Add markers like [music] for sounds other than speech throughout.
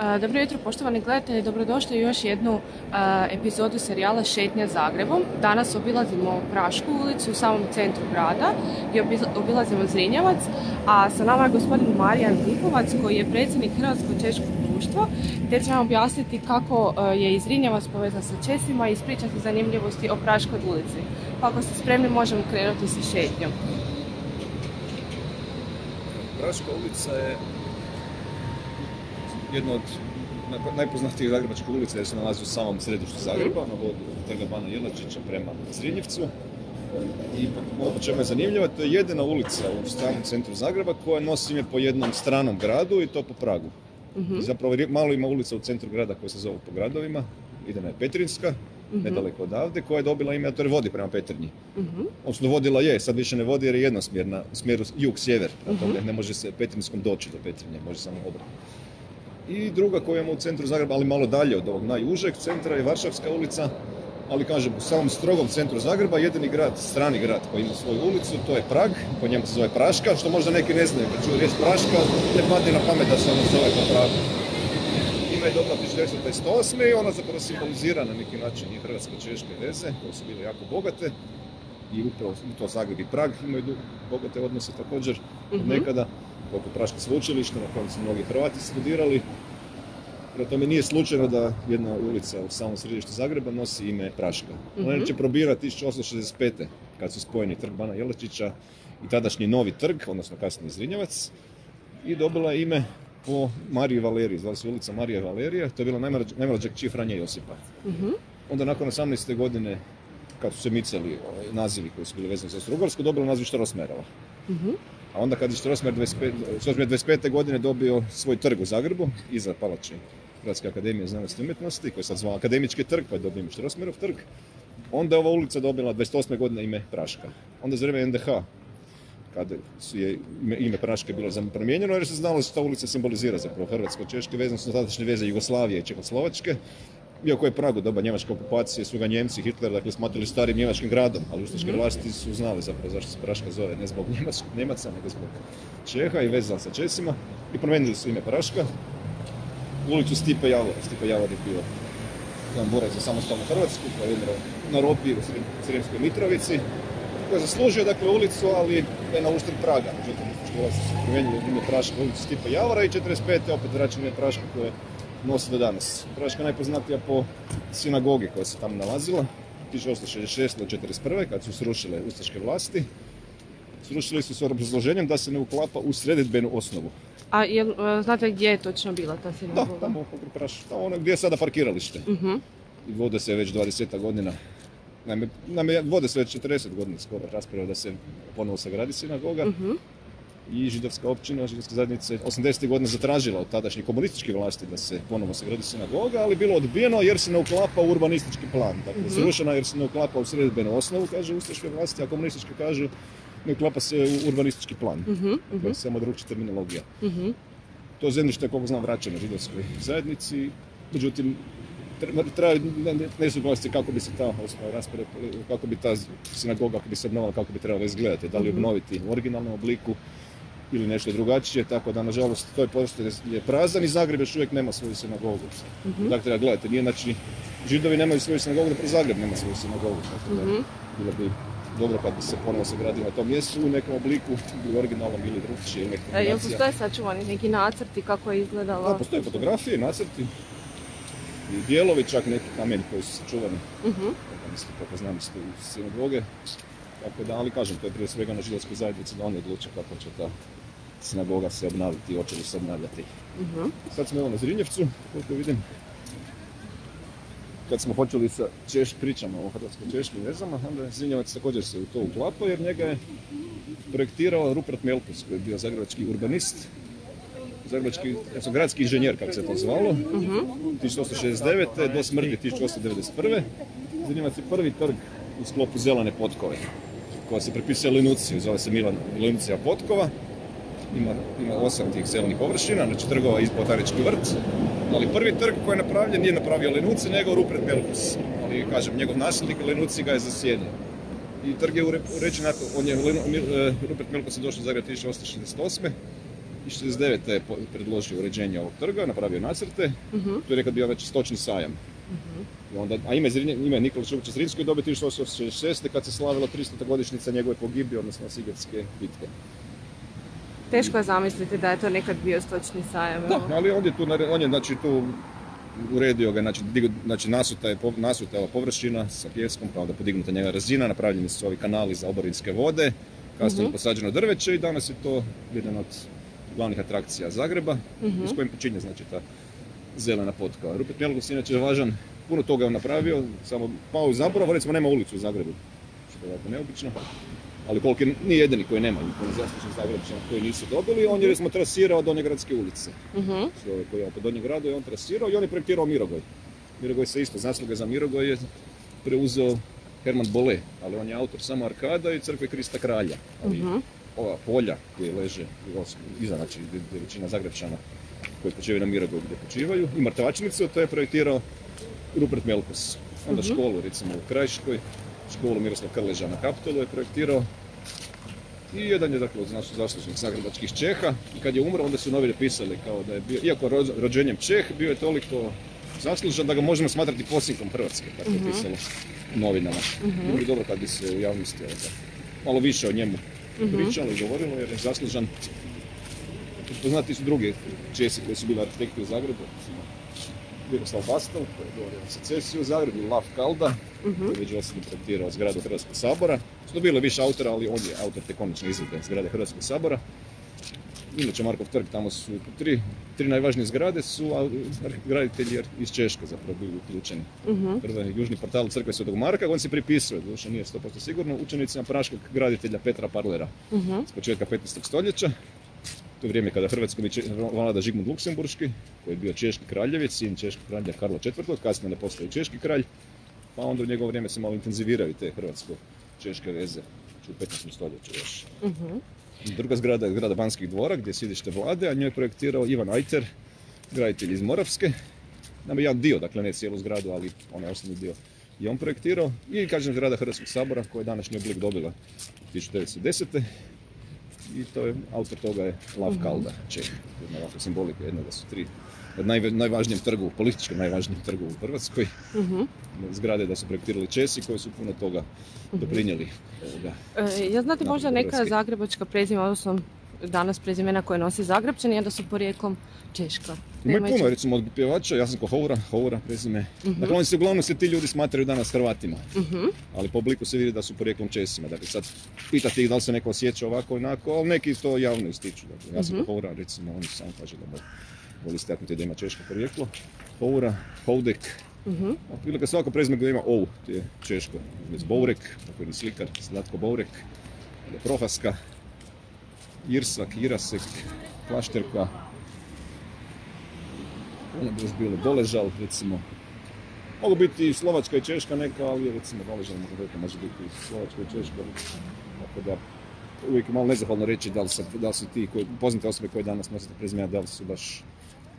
Dobro jutro poštovani gledatelji, dobrodošli u još jednu epizodu serijala Šetnja Zagrebom. Danas obilazimo Prašku ulicu u samom centru grada i obilazimo Zrinjavac, a sa nama je gospodin Marijan Zipovac koji je predsjednik Hrvatsko-Češkog društva te će nam objasniti kako je iz Zrinjavac povezan sa Česima i ispričati zanimljivosti o Praškoj ulici. Pa ako ste spremni možemo krenuti sa šetnjom. Praška ulica je jedna od najpoznatijih zagrebačkih ulica jer se nalazi u samom središtu Zagreba, na vodu Trga Bana Jelačića prema Zrinjevcu. I ono po čemu je zanimljivo, to je jedina ulica u samom centru Zagreba koja nosi ime po jednom stranom gradu i to po Pragu. Mhm. Zapravo malo ima ulica u centru grada koja se zove po gradovima. Idemo je Petrinska, mm nedaleko odavde, koja je dobila ime, a to je vodi prema Petrinji. mm Odnosno vodila je, sad više ne vodi jer je jednosmjerna, smjeru jug-sjever. mm Ne može se Petrinskom doći do Petrinje, može samo obratno i druga koja imamo u centru Zagreba, ali malo dalje od ovog najužeg centra je Varšavska ulica, ali kažem, u samom strogom centru Zagreba jedini grad, strani grad koji ima svoju ulicu, to je Prag, po njemu se zove Praška, što možda neki ne znaju, kad čuju riječ Praška, ne padne na pamet da se ono zove po Pragu. Ima je dobila 1928. i ona zapravo simbolizira na neki način i hrvatsko-češke veze, koje su bile jako bogate, i upravo to Zagreb i Prag imaju bogate odnose također od mhm. nekada oko Praške sveučilište na kojem su mnogi Hrvati studirali. Prema tome nije slučajno da jedna ulica u samom središtu Zagreba nosi ime Praška. Ona mm će probira 1865. kad su spojeni trg Bana Jelačića i tadašnji novi trg, odnosno kasnije Zrinjevac, i dobila je ime po Mariji Valeriji, zvala se ulica Marije Valerija, to je bila najmlađa kći Franja Josipa. mm Onda nakon 18. godine, kad su se micali ovaj, nazivi koji su bili vezani za Strugarsko, dobila naziv Štrosmerova. mm a onda kad je Strossmayer 25, 25. godine dobio svoj trg u Zagrebu, iza palače Hrvatske akademije znanosti i umjetnosti, koji sad zvao Akademički trg, pa je dobio Strossmayerov trg, onda je ova ulica dobila 28. godine ime Praška. Onda za vrijeme NDH, kada je ime, ime Praške bilo promijenjeno, jer se znalo da se ta ulica simbolizira zapravo Hrvatsko-Češke vezano su tadašnje veze Jugoslavije i Čehoslovačke, iako je Pragu doba njemačke okupacije, su ga Njemci, Hitler, dakle, smatrali starim njemačkim gradom, ali ustaške mhm. vlasti su znali zapravo zašto se Praška zove, ne zbog Njemaca, nego zbog Čeha i vezala sa Česima i promijenili su ime Praška. Ulicu Stipe Javora, Stipe Javor je bio jedan borac za samostalnu Hrvatsku, koji je na ropi u Sremskoj Mitrovici, koji je zaslužio dakle ulicu, ali je na uštrb Praga. Međutim, su promijenili ime Praška, ulicu Stipe Javora i 45. opet vraćeno ime Praška koje nosi do danas. Praška najpoznatija po sinagogi koja se tamo nalazila, 1866. do 1941. kad su srušile ustaške vlasti. Srušili su s obrazloženjem da se ne uklapa u srededbenu osnovu. A jel, e, znate gdje je točno bila ta sinagoga? Da, tamo tamo ono gdje je sada parkiralište. uh I vode se već 20 godina. Naime, naime, vode se već 40 godina skoro rasprava da se ponovo sagradi sinagoga. uh i židovska općina, židovska zajednica 80. godina zatražila od tadašnjih komunističkih vlasti da se ponovno sagradi sinagoga, ali bilo odbijeno jer se ne uklapa u urbanistički plan. Dakle, mm srušena jer se ne uklapa u sredbenu osnovu, kaže ustaške vlasti, a komunistički kažu ne uklapa se u urbanistički plan. Mm-hmm. Dakle, samo drugčija terminologija. mm To zemljište je, koliko znam, vraćeno židovskoj zajednici, međutim, treba nesuglasiti kako bi se ta rasprava, kako bi ta sinagoga, kako bi se obnovala, kako bi trebala izgledati, da li mhm. obnoviti u originalnom obliku, ili nešto drugačije, tako da nažalost to je prostor je prazan i Zagreb još uvijek nema svoju sinagogu. Mm-hmm. Dakle, gledajte, nije znači, židovi nemaju svoju sinagogu, da Zagreb nema svoju sinagogu. Tako da, mm bilo bi dobro kad bi se ponovo sagradili na tom mjestu u nekom obliku, [laughs] ili originalnom ili drugčije. Ili e, jel postoje sačuvani neki nacrti kako je izgledalo? Da, postoje fotografije, nacrti i dijelovi, čak neki kameni koji su sačuvani. Mm-hmm. Mislim, kako znam iz sinagoge. Tako da, ali kažem, to je prije svega na židovskoj zajednici da oni odluče kako će ta sinagoga se obnaviti i hoće li se obnavljati. uh Sad smo evo na Zrinjevcu, koliko vidim. Kad smo počeli sa češ pričama o hrvatsko-češkim vezama, onda je Zrinjevac također se u to uklapao jer njega je projektirao Rupert Melkus koji je bio zagrebački urbanist, zagrebački, znači gradski inženjer kako se to zvalo, uh-huh. 1869. do smrti 1891. Zrinjevac je prvi trg u sklopu zelene potkove koja se prepisuje Linuciju, zove se Milan Linucija Potkova ima, ima osam tih zelenih površina, znači trgova iz Botanički vrt, ali prvi trg koji je napravljen nije napravio Lenuci, nego Rupert Melkus. Ali, kažem, njegov nasljednik Lenuci ga je zasjedio. I trg je uređen, on je, e, Rupert Melkus je došao u Zagreb 1868. i 69. je predložio uređenje ovog trga, napravio nacrte, Mhm. to je nekad bio već stočni sajam. I onda, a ime, ime Nikola Šubića Zrinski je dobio 1866. kad se slavila 300. godišnjica njegove pogibije, odnosno Sigetske bitke. Teško je zamisliti da je to nekad bio stočni sajam. Da, ali on je tu, on je znači tu uredio ga, znači, digo, znači nasuta je nasuta je ova površina sa pjeskom, pa onda podignuta njega razina, napravljeni su ovi kanali za oborinske vode, kasnije je posađeno drveće i danas je to jedan od glavnih atrakcija Zagreba, s kojim počinje znači ta zelena potka. Rupert Melgus inače je važan, puno toga je on napravio, samo pao u zaborav, recimo nema ulicu u Zagrebu, što je jako neobično. Ali koliko je, nije jedini koji nema, puno zaslužnih Zagrebčana koji nisu dobili, on je recimo trasirao Donje gradske ulice Mhm. ove koje je po Donjem gradu je on trasirao i on je projektirao Mirogoj. Mirogoj se isto, zasluge za Mirogoj je preuzeo Herman Bole, ali on je autor samo Arkada i crkve Krista Kralja. Ali ova polja koje leže iza, znači gdje gdje je većina Zagrebčana koji počivaju na Mirogoj gdje počivaju i mrtvačnicu, to je projektirao Rupert Melkos. Onda školu recimo u Krajiškoj, školu Miroslav Krleža na Kaptolu je projektirao i jedan je dakle od naših zaslužnih zagrebačkih Čeha. I kad je umro onda su novine pisali kao da je bio, iako rođ- rođenjem Čeh, bio je toliko zaslužan da ga možemo smatrati posljednikom Hrvatske, tako je pisalo u novinama. Bilo bi dobro kad bi se u javnosti ovaj, malo više o njemu pričalo i govorilo jer je zaslužan. Poznati su drugi Česi koji su bili arhitekti u Zagrebu, Miroslav Bastel, koji je govorio o secesiji u Zagrebu, Lav Kalda, koji je među osobnim projektirao zgradu Hrvatskog sabora. Su to bilo više autora, ali on je autor te konačne izvedbe zgrade Hrvatskog sabora. Inače, Markov trg, tamo su tri, tri najvažnije zgrade su graditelji iz Češke zapravo bili uključeni. Prvo je južni portal crkve Svetog Marka, on se pripisuje, doduše nije 100% sigurno, učenicima praškog graditelja Petra Parlera s početka 15. stoljeća. To je vrijeme kada Hrvatskom je vlada Žigmund Luksemburški, koji je bio češki kraljevic, sin češkog kralja Karla IV, kasnije ne postaje češki kralj, pa onda u njegovo vrijeme se malo intenziviraju te hrvatsko-češke veze, znači u 15. stoljeću još. Druga zgrada je zgrada Banskih dvora, gdje je sjedište vlade, a nju je projektirao Ivan Ajter, graditelj iz Moravske. Nama jedan dio, dakle ne cijelu zgradu, ali onaj osnovni dio je on projektirao. I kažem zgrada Hrvatskog sabora koja je današnji oblik dobila 1910. I to je, autor toga je Lav Kalda, Čeh. Jedna ovakva simbolika, jedna da su tri od najve- najvažnijem trgu, politički najvažnijem trgu u Hrvatskoj. Zgrade da su projektirali Česi koji su puno toga doprinijeli. ovoga. E, ja znate Da, možda neka zagrebačka prezima, odnosno danas prezimena koje nosi Zagrebčani, a da su porijeklom Češka. Ima Nema puno, recimo od pjevača, ja sam ko Houra, Houra prezime. Dakle, oni se uglavnom se ti ljudi smatraju danas Hrvatima. Ali po obliku se vidi da su porijeklom Česima. Dakle, sad pitati ih da li se neko osjeća ovako onako, ali neki to javno ističu. Dakle, ja sam ko Houra, recimo, oni sam kaže da voli- istaknuti da ima češko porijeklo. Houra, Houdek. Prilike svako prezime koje ima OU, to je češko. Već Bourek, tako je slikar, Zlatko Bourek, Prohaska, Irsak, Irasek, Klašterka, ono bi još bilo Doležal, recimo. Mogu biti i Slovačka i Češka neka, ali recimo Doležal može biti, može biti i Slovačka i Češka. Tako da uvijek je malo nezahvalno reći da li, se, da li su ti koji, poznate osobe koje danas nosite prezimena, da li su baš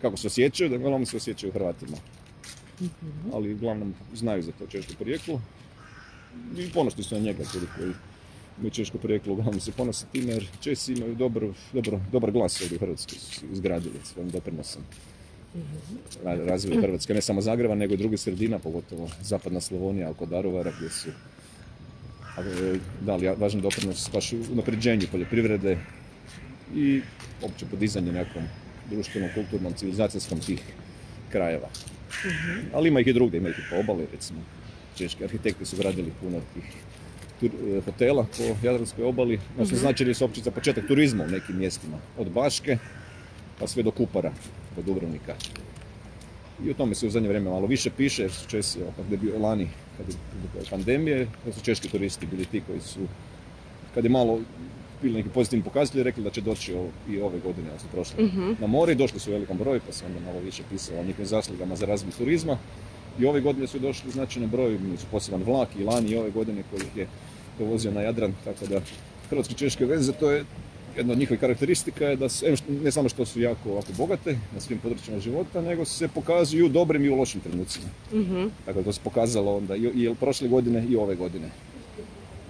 kako se osjećaju, da uglavnom se osjećaju Hrvatima. Ali uglavnom znaju za to češko porijeklo. I ponosni su na njega, ljudi koji imaju češko porijeklo, uglavnom se ponose time jer Česi imaju dobro, dobro, dobar glas ovdje u Hrvatskoj, su izgradili svojim doprinosom ra- razvoju Hrvatske, ne samo Zagreba, nego i drugih sredina, pogotovo zapadna Slavonija, oko Daruvara, gdje su e, dali važan doprinos baš u unapređenju poljoprivrede i opće podizanje nekom društvenom, kulturnom, civilizacijskom tih krajeva. Ali ima ih i drugdje, ima ih i po obali, recimo. Češki arhitekti su gradili puno tih hotela po Jadranskoj obali. Znači, značili su opće za početak turizma u nekim mjestima. Od Baške pa sve do Kupara, do Dubrovnika. I o tome se u zadnje vrijeme malo više piše, jer su Česi, evo, kad je bio lani, kad je pandemije, da su češki turisti bili ti koji su, kad je malo bili neki pozitivni pokazatelji, rekli da će doći i ove godine, odnosno prošle, na more i došli su u velikom broju, pa se onda malo više pisalo o njihovim zaslugama za razvoj turizma. I ove godine su došli broju, imali su poseban vlak i lani i ove godine koji ih je dovozio na Jadran, tako da hrvatsko-češke veze, to je jedna od njihovih karakteristika je da su, ne samo što su jako ovako bogate na svim područjima života, nego se pokazuju u dobrim i u lošim trenucima. Tako da to se pokazalo onda i, i prošle godine i ove godine.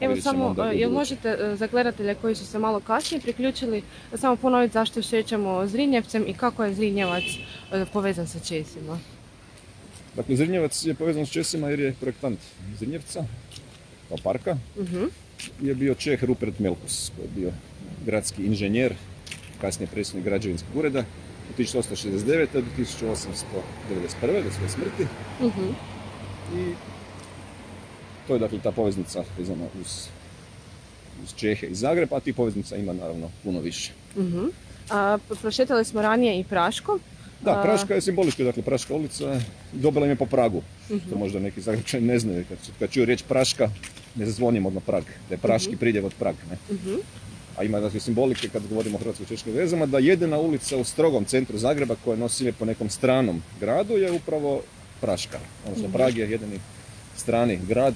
Evo samo, jel možete e, za gledatelje koji su se malo kasnije priključili, samo ponoviti zašto šećemo Zrinjevcem i kako je Zrinjevac e, povezan sa Česima? Dakle, Zrinjevac je povezan s Česima jer je projektant Zrinjevca, kao parka, Mhm. je bio Čeh Rupert Melkus, koji je bio gradski inženjer, kasnije predsjednik građevinskog ureda, od 1869. do 1891. do svoje smrti. Mhm. I to je dakle ta poveznica vezana uz, uz Čehe i Zagreb, a tih poveznica ima naravno puno više. Mhm. A, prošetali smo ranije i Praško. Da, A- Praška je simbolička, dakle Praška ulica dobila ime po Pragu, što možda neki Zagrebčani ne znaju. Kad, kad čuju riječ Praška, ne zazvonimo odmah Prag, da je praški pridjev od Prag. Ne? Mhm. A ima dakle simbolike kad govorimo o hrvatsko-češkim vezama, da jedina ulica u strogom centru Zagreba koja nosi ime po nekom stranom gradu je upravo Praška. Odnosno Prag je jedini strani grad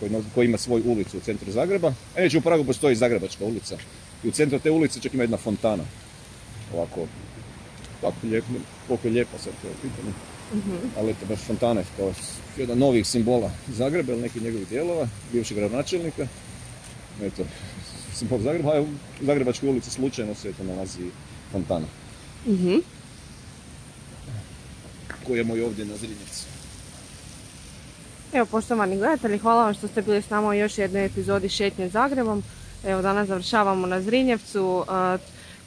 koji, koji ima svoju ulicu u centru Zagreba. A inače u Pragu postoji Zagrebačka ulica. I u centru te ulice čak ima jedna fontana. Ovako, tako lijepo, koliko je lijepo sad to je pitanje. Ali eto, baš fontana je kao jedan novih simbola Zagreba ili nekih njegovih dijelova, bivšeg gradonačelnika. Eto, [laughs] simbol Zagreba, a u Zagrebačkoj ulici slučajno se eto nalazi fontana, Mhm. kojemu je ovdje na Zrinjevcu. Evo, poštovani gledatelji, hvala vam što ste bili s nama u još jednoj epizodi Šetnje Zagrebom. Evo, danas završavamo na Zrinjevcu,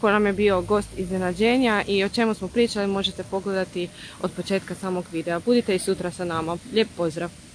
ko nam je bio gost iznenađenja i o čemu smo pričali možete pogledati od početka samog videa. Budite i sutra sa nama. Lijep pozdrav!